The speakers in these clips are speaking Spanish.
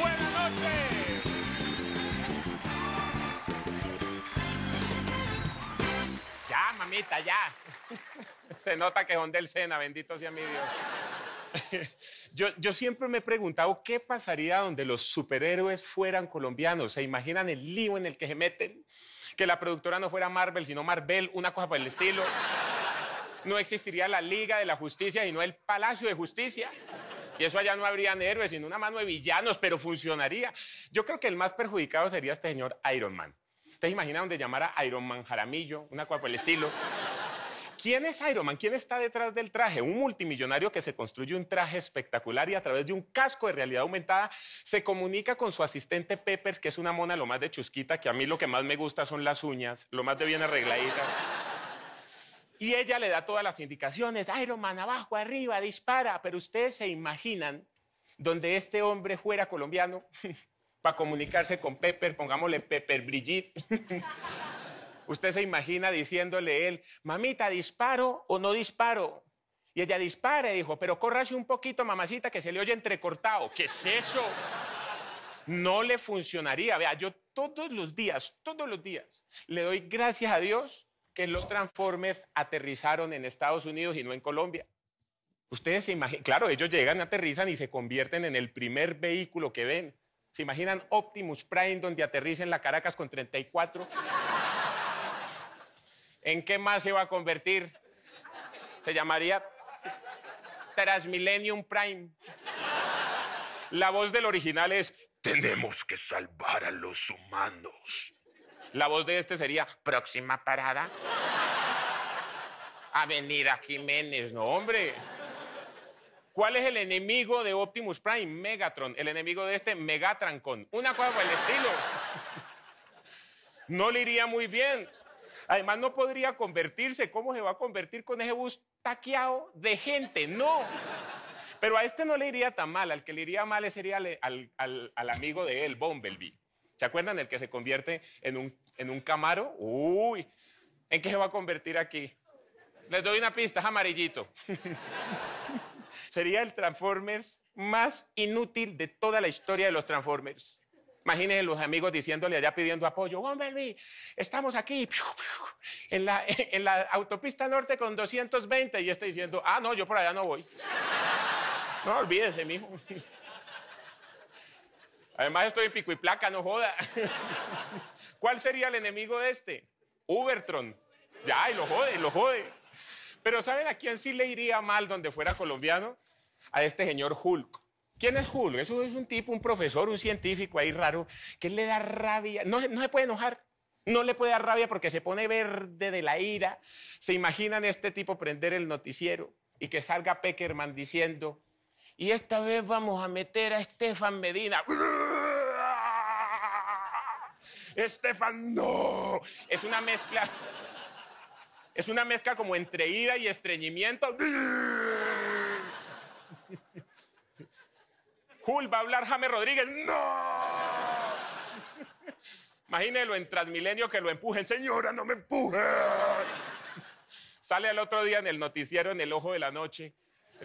Buenas noches. Ya, mamita, ya. Se nota que son del Sena, bendito sea mi Dios. Yo, yo, siempre me he preguntado qué pasaría donde los superhéroes fueran colombianos. ¿Se imaginan el lío en el que se meten? Que la productora no fuera Marvel, sino Marvel, una cosa por el estilo. No existiría la Liga de la Justicia, sino el Palacio de Justicia. Y eso allá no habrían héroes, sino una mano de villanos, pero funcionaría. Yo creo que el más perjudicado sería este señor Iron Man. ¿Ustedes imaginan donde llamara Iron Man Jaramillo, una cosa el estilo? ¿Quién es Iron Man? ¿Quién está detrás del traje? Un multimillonario que se construye un traje espectacular y a través de un casco de realidad aumentada se comunica con su asistente Peppers, que es una mona lo más de chusquita, que a mí lo que más me gusta son las uñas, lo más de bien arregladitas. Y ella le da todas las indicaciones, Iron Man, abajo, arriba, dispara. Pero ustedes se imaginan donde este hombre fuera colombiano para comunicarse con Pepper, pongámosle Pepper Brigitte. Usted se imagina diciéndole él, mamita, ¿disparo o no disparo? Y ella dispare, dijo, pero córrase un poquito, mamacita, que se le oye entrecortado. ¿Qué es eso? No le funcionaría. Vea, yo todos los días, todos los días, le doy gracias a Dios que los Transformers aterrizaron en Estados Unidos y no en Colombia. Ustedes se imaginan, claro, ellos llegan, aterrizan y se convierten en el primer vehículo que ven. ¿Se imaginan Optimus Prime donde aterriza en la Caracas con 34? ¿En qué más se va a convertir? Se llamaría Transmillennium Prime. La voz del original es Tenemos que salvar a los humanos. La voz de este sería próxima parada. Avenida Jiménez, no hombre. ¿Cuál es el enemigo de Optimus Prime? Megatron. El enemigo de este, Megatrancon. Una cosa por el estilo. No le iría muy bien. Además, no podría convertirse. ¿Cómo se va a convertir con ese bus taqueado de gente? No. Pero a este no le iría tan mal. Al que le iría mal sería al, al, amigo de él, Bumblebee. ¿Se acuerdan? El que se convierte en un, en un camaro. Uy, ¿en qué se va a convertir aquí? Les doy una pista, es amarillito. Sería el Transformers más inútil de toda la historia de los Transformers. Imagínense los amigos diciéndole allá pidiendo apoyo, Bumblebee, estamos aquí en la, en la autopista norte con 220 y este diciendo, ah, no, yo por allá no voy. No, olvídese, mijo. Además estoy en pico y placa, no joda. ¿Cuál sería el enemigo de este? Ubertron. Ya, y lo jode, lo jode. Pero ¿saben a quién sí le iría mal donde fuera colombiano? A este señor Hulk. ¿Quién es Hulk? Eso es un tipo, un profesor, un científico ahí raro, que le da rabia. No, no se puede enojar. No le puede dar rabia porque se pone verde de la ira. Se imaginan este tipo prender el noticiero y que salga Peckerman diciendo, y esta vez vamos a meter a Estefan Medina. Estefan, no. Es una mezcla. Es una mezcla como entre ira y estreñimiento. Jul va a hablar James Rodríguez. ¡No! Imagínelo en Transmilenio que lo empujen. Señora, no me empuje. Sale al otro día en el noticiero en el ojo de la noche.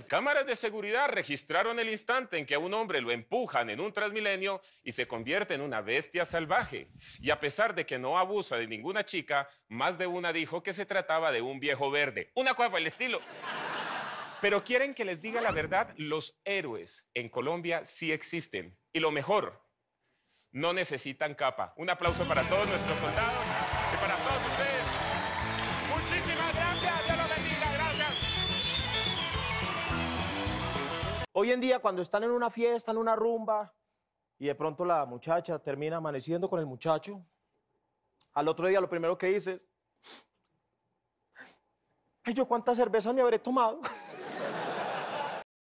Cámaras de seguridad registraron el instante en que a un hombre lo empujan en un transmilenio y se convierte en una bestia salvaje. Y a pesar de que no abusa de ninguna chica, más de una dijo que se trataba de un viejo verde. Una cosa por el estilo. Pero quieren que les diga la verdad, los héroes en Colombia sí existen. Y lo mejor, no necesitan capa. Un aplauso para todos nuestros soldados y para todos ustedes. Muchísimas gracias. Hoy en día, cuando están en una fiesta, en una rumba, y de pronto la muchacha termina amaneciendo con el muchacho, al otro día lo primero que dices, ay, yo cuántas cervezas me habré tomado.